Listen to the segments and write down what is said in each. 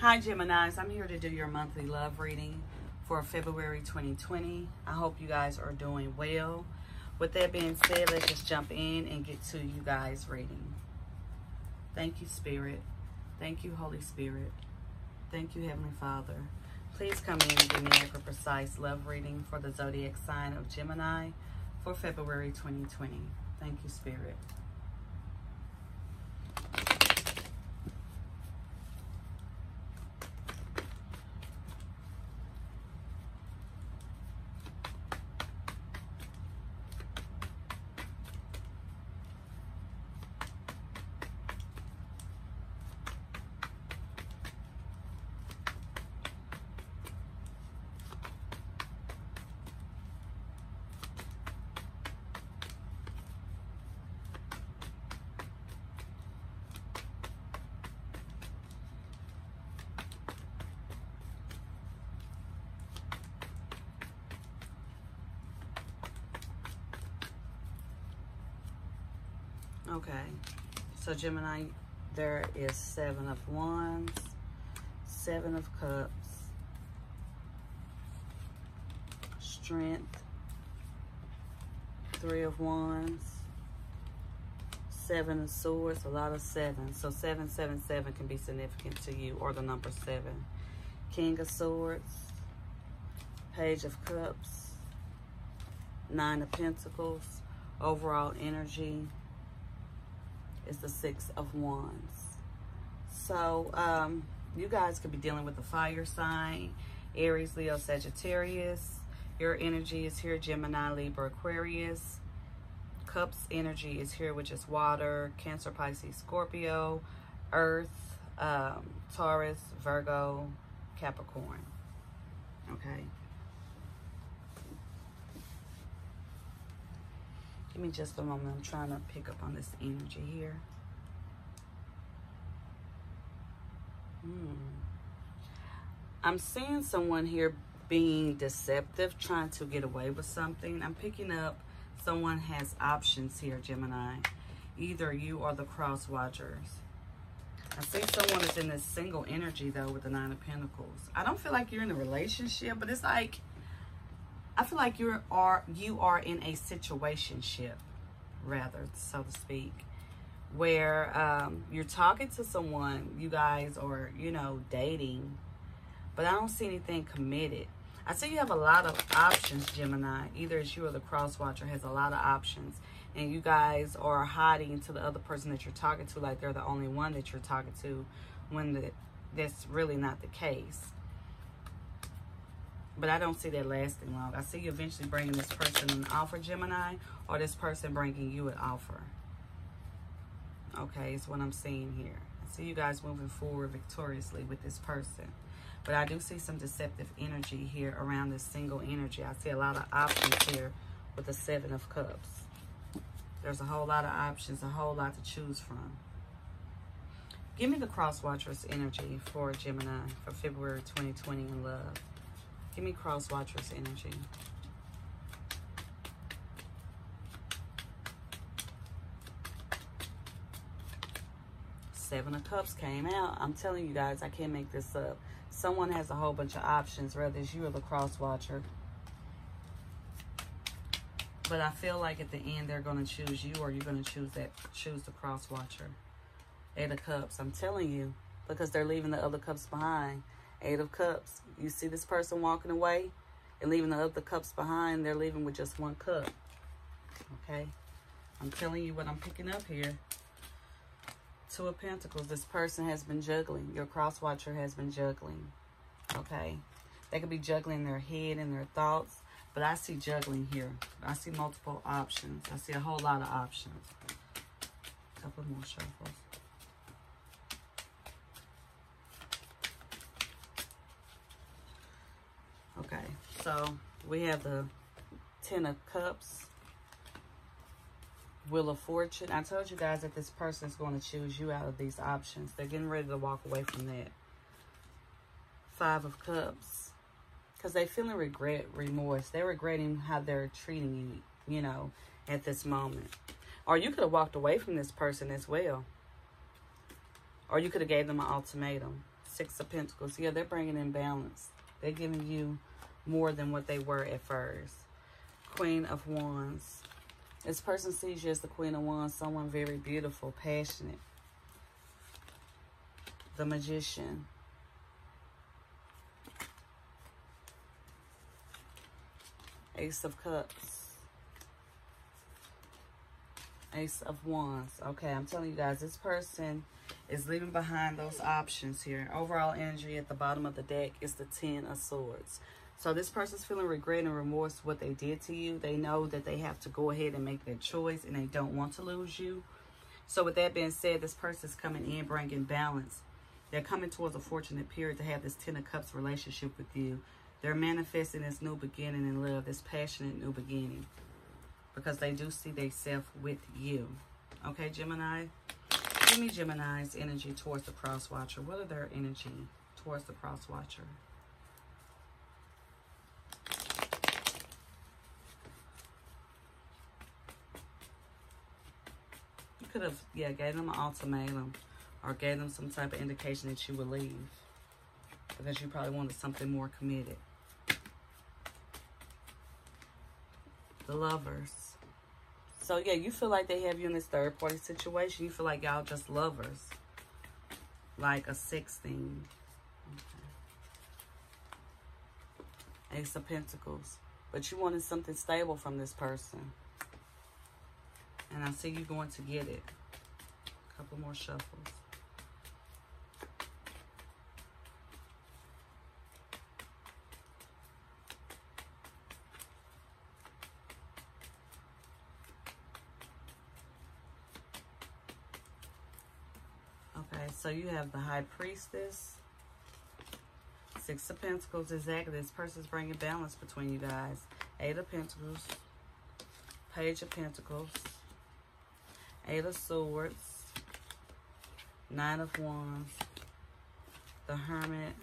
Hi, Geminis. I'm here to do your monthly love reading for February 2020. I hope you guys are doing well. With that being said, let's just jump in and get to you guys reading. Thank you, Spirit. Thank you, Holy Spirit. Thank you, Heavenly Father. Please come in and give me a precise love reading for the zodiac sign of Gemini for February 2020. Thank you, Spirit. Okay, so Gemini, there is seven of wands, seven of cups, strength, three of wands, seven of swords, a lot of seven. So seven, seven, seven can be significant to you or the number seven. King of swords, page of cups, nine of pentacles, overall energy, is the Six of Wands. So, um, you guys could be dealing with a fire sign, Aries, Leo, Sagittarius. Your energy is here, Gemini, Libra, Aquarius. Cups energy is here, which is water, Cancer, Pisces, Scorpio, Earth, um, Taurus, Virgo, Capricorn. Okay. Give me just a moment. I'm trying to pick up on this energy here. Hmm. I'm seeing someone here being deceptive, trying to get away with something. I'm picking up someone has options here, Gemini. Either you or the cross watchers. I see someone is in this single energy, though, with the Nine of Pentacles. I don't feel like you're in a relationship, but it's like I feel like you are you are in a situationship, rather, so to speak, where um, you're talking to someone, you guys are, you know, dating, but I don't see anything committed. I see you have a lot of options, Gemini. Either it's you or the cross watcher has a lot of options. And you guys are hiding to the other person that you're talking to like they're the only one that you're talking to when the, that's really not the case. But I don't see that lasting long. I see you eventually bringing this person an offer, Gemini, or this person bringing you an offer. Okay, is what I'm seeing here. I see you guys moving forward victoriously with this person. But I do see some deceptive energy here around this single energy. I see a lot of options here with the Seven of Cups. There's a whole lot of options, a whole lot to choose from. Give me the Cross Watchers energy for Gemini for February 2020 in love. Give me cross watchers energy. Seven of Cups came out. I'm telling you guys, I can't make this up. Someone has a whole bunch of options, whether it's you or the cross watcher. But I feel like at the end they're going to choose you or you're going to choose that choose the cross watcher. Eight of Cups. I'm telling you because they're leaving the other cups behind. Eight of Cups. You see this person walking away and leaving the other cups behind. They're leaving with just one cup. Okay? I'm telling you what I'm picking up here. Two of Pentacles. This person has been juggling. Your cross watcher has been juggling. Okay? They could be juggling their head and their thoughts. But I see juggling here. I see multiple options. I see a whole lot of options. A couple more shuffles. Okay, so we have the Ten of Cups, Wheel of Fortune. I told you guys that this person is going to choose you out of these options. They're getting ready to walk away from that. Five of Cups. Because they're feeling regret, remorse. They're regretting how they're treating you, you know, at this moment. Or you could have walked away from this person as well. Or you could have gave them an ultimatum. Six of Pentacles. Yeah, they're bringing in balance. They're giving you more than what they were at first. Queen of Wands. This person sees you as the Queen of Wands, someone very beautiful, passionate. The Magician. Ace of Cups. Ace of Wands. Okay, I'm telling you guys, this person is leaving behind those options here. Overall energy at the bottom of the deck is the Ten of Swords. So this person's feeling regret and remorse what they did to you. They know that they have to go ahead and make their choice and they don't want to lose you. So with that being said, this person's coming in bringing balance. They're coming towards a fortunate period to have this Ten of Cups relationship with you. They're manifesting this new beginning in love, this passionate new beginning. Because they do see themselves with you. Okay, Gemini? Give me Gemini's energy towards the cross watcher. What are their energy towards the cross watcher? Could have, yeah, gave them an ultimatum or gave them some type of indication that you would leave because you probably wanted something more committed. The lovers. So, yeah, you feel like they have you in this third party situation. You feel like y'all just lovers. Like a sexting. Okay. Ace of Pentacles. But you wanted something stable from this person. And I see you going to get it. A couple more shuffles. Okay, so you have the High Priestess. Six of Pentacles, exactly. This person's bringing balance between you guys. Eight of Pentacles. Page of Pentacles. Eight of Swords. Nine of Wands. The Hermit.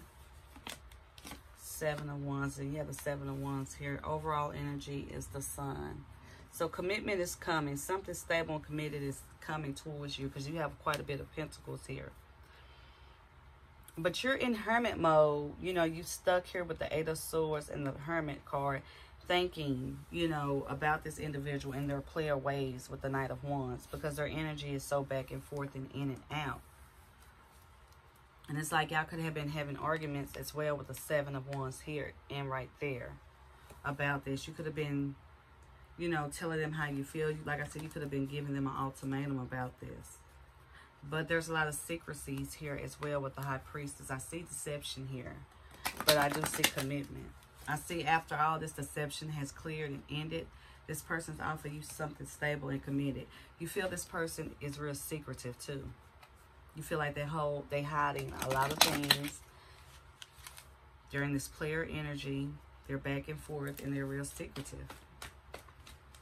Seven of Wands. And you have the Seven of Wands here. Overall energy is the Sun. So commitment is coming. Something stable and committed is coming towards you because you have quite a bit of pentacles here but you're in hermit mode. You know, you stuck here with the Eight of Swords and the Hermit card, thinking, you know, about this individual in their player ways with the Knight of Wands because their energy is so back and forth and in and out. And it's like y'all could have been having arguments as well with the Seven of Wands here and right there about this. You could have been, you know, telling them how you feel. Like I said, you could have been giving them an ultimatum about this. But there's a lot of secrecies here as well with the High Priestess. I see deception here, but I do see commitment. I see after all this deception has cleared and ended, this person's offering you something stable and committed. You feel this person is real secretive too. You feel like they hold, they hiding a lot of things during this player energy. They're back and forth and they're real secretive.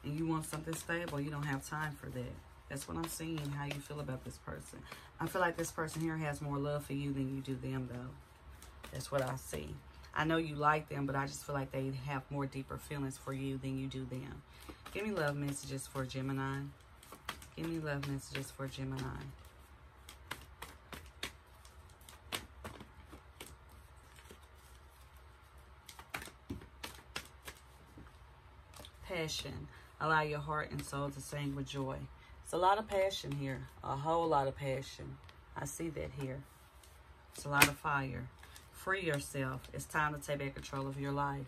And you want something stable. You don't have time for that. That's what I'm seeing, how you feel about this person. I feel like this person here has more love for you than you do them, though. That's what I see. I know you like them, but I just feel like they have more deeper feelings for you than you do them. Give me love messages for Gemini. Give me love messages for Gemini. Passion. Allow your heart and soul to sing with joy. It's a lot of passion here. A whole lot of passion. I see that here. It's a lot of fire. Free yourself. It's time to take back control of your life.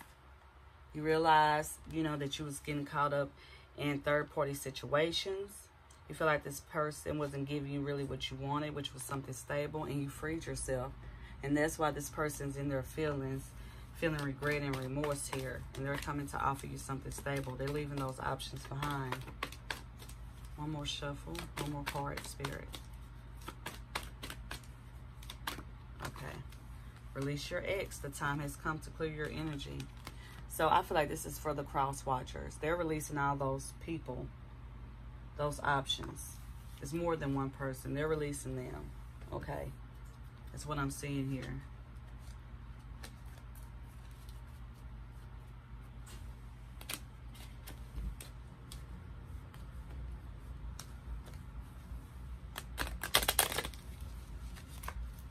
You realize, you know, that you was getting caught up in third-party situations. You feel like this person wasn't giving you really what you wanted, which was something stable, and you freed yourself. And that's why this person's in their feelings, feeling regret and remorse here. And they're coming to offer you something stable. They're leaving those options behind. One more shuffle. One more card, Spirit. Okay. Release your ex. The time has come to clear your energy. So I feel like this is for the cross watchers. They're releasing all those people, those options. It's more than one person. They're releasing them. Okay. That's what I'm seeing here.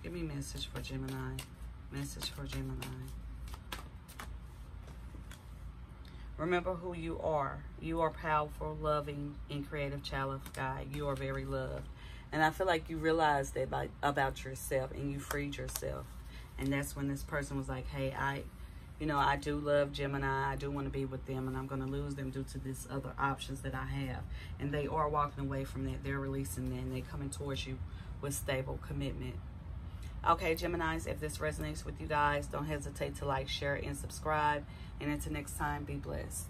Give me a message for Gemini. Message for Gemini. Remember who you are. You are powerful, loving, and creative child of God. You are very loved. And I feel like you realized that by, about yourself and you freed yourself. And that's when this person was like, hey, I, you know, I do love Gemini. I do want to be with them, and I'm going to lose them due to this other options that I have. And they are walking away from that. They're releasing that, and they're coming towards you with stable commitment. Okay, Geminis, if this resonates with you guys, don't hesitate to like, share, and subscribe. And until next time, be blessed.